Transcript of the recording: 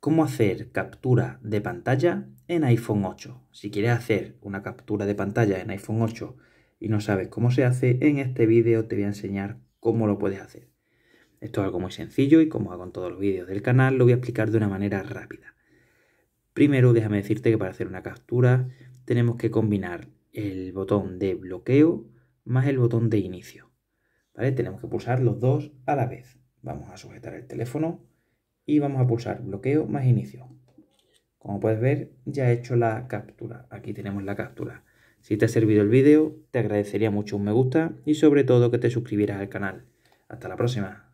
cómo hacer captura de pantalla en iPhone 8. Si quieres hacer una captura de pantalla en iPhone 8 y no sabes cómo se hace, en este vídeo te voy a enseñar cómo lo puedes hacer. Esto es algo muy sencillo y como hago en todos los vídeos del canal, lo voy a explicar de una manera rápida. Primero, déjame decirte que para hacer una captura tenemos que combinar el botón de bloqueo más el botón de inicio. Tenemos que pulsar los dos a la vez. Vamos a sujetar el teléfono y vamos a pulsar bloqueo más inicio. Como puedes ver, ya he hecho la captura. Aquí tenemos la captura. Si te ha servido el vídeo, te agradecería mucho un me gusta y sobre todo que te suscribieras al canal. Hasta la próxima.